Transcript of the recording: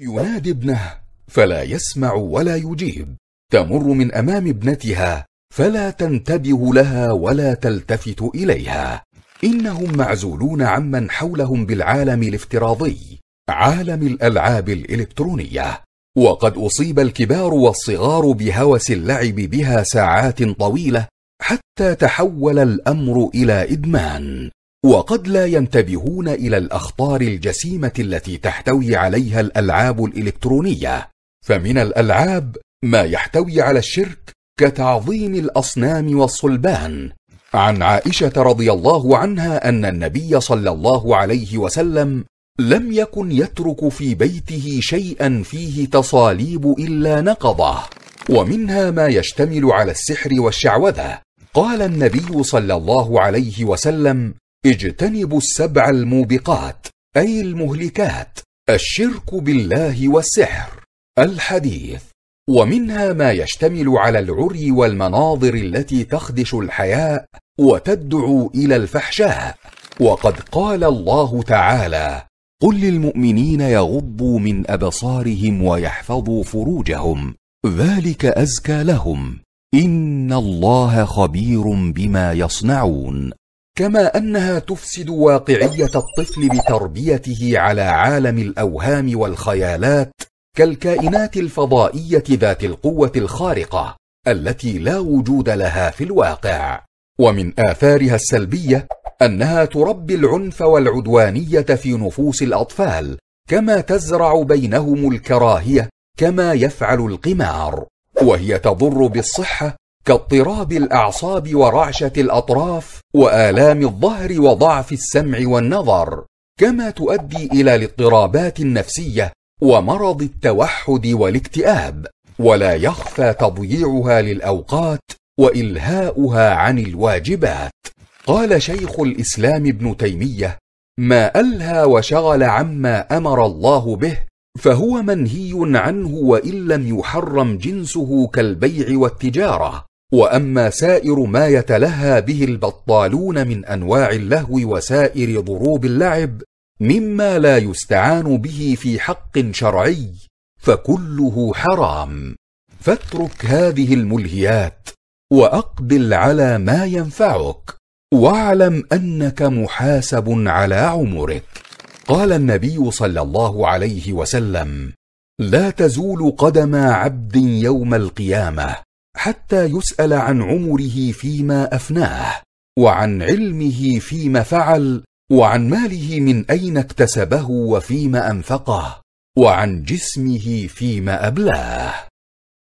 ينادي ابنه فلا يسمع ولا يجيب. تمر من أمام ابنتها فلا تنتبه لها ولا تلتفت إليها. إنهم معزولون عمن حولهم بالعالم الافتراضي عالم الألعاب الإلكترونية. وقد أصيب الكبار والصغار بهوس اللعب بها ساعات طويلة حتى تحول الأمر إلى إدمان. وقد لا ينتبهون إلى الأخطار الجسيمة التي تحتوي عليها الألعاب الإلكترونية. فمن الألعاب ما يحتوي على الشرك كتعظيم الأصنام والصلبان. عن عائشة رضي الله عنها أن النبي صلى الله عليه وسلم لم يكن يترك في بيته شيئا فيه تصاليب إلا نقضه ومنها ما يشتمل على السحر والشعوذة. قال النبي صلى الله عليه وسلم اجتنبوا السبع الموبقات أي المهلكات الشرك بالله والسحر الحديث. ومنها ما يشتمل على العري والمناظر التي تخدش الحياء وتدعو إلى الفحشاء. وقد قال الله تعالى قل للمؤمنين يغضوا من أبصارهم ويحفظوا فروجهم ذلك أزكى لهم. إن الله خبير بما يصنعون. كما أنها تفسد واقعية الطفل بتربيته على عالم الأوهام والخيالات كالكائنات الفضائية ذات القوة الخارقة التي لا وجود لها في الواقع. ومن آثارها السلبية أنها تربي العنف والعدوانية في نفوس الأطفال كما تزرع بينهم الكراهية كما يفعل القمار وهي تضر بالصحة كاضطراب الأعصاب ورعشة الأطراف وآلام الظهر وضعف السمع والنظر كما تؤدي إلى الاضطرابات النفسية ومرض التوحد والاكتئاب ولا يخفى تضييعها للأوقات وإلهاؤها عن الواجبات. قال شيخ الإسلام ابن تيمية ما ألهى وشغل عما أمر الله به فهو منهي عنه وإن لم يحرم جنسه كالبيع والتجارة وأما سائر ما يتلهى به البطالون من أنواع اللهو وسائر ضروب اللعب مما لا يستعان به في حق شرعي فكله حرام. فاترك هذه الملهيات وأقبل على ما ينفعك واعلم أنك محاسب على عمرك. قال النبي صلى الله عليه وسلم لا تزول قدم عبد يوم القيامة. حتى يسأل عن عمره فيما أفناه وعن علمه فيما فعل وعن ماله من أين اكتسبه وفيما أنفقه وعن جسمه فيما أبلاه.